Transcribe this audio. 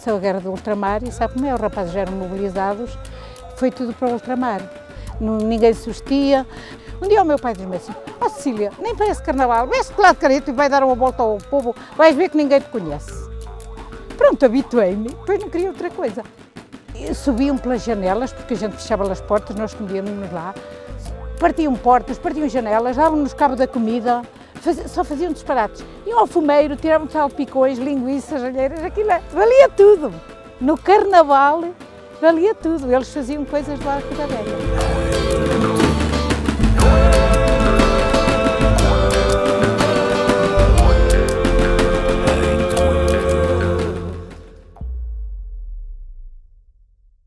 aconteceu a guerra do ultramar e sabe como é, os rapazes já eram mobilizados, foi tudo para o ultramar. Ninguém se vestia. Um dia o meu pai disse-me assim, ó oh, Cecília, nem parece carnaval, veste lá de careta e vai dar uma volta ao povo, vais ver que ninguém te conhece. Pronto, habituei-me, depois não queria outra coisa. Subiam pelas janelas, porque a gente fechava as portas, nós escondíamos lá, partiam portas, partiam janelas, davam-nos cabo da comida, só faziam disparates. Iam ao fumeiro, tiravam salpicões, linguiças, alheiras, aquilo é, valia tudo. No carnaval valia tudo, eles faziam coisas lá da velha.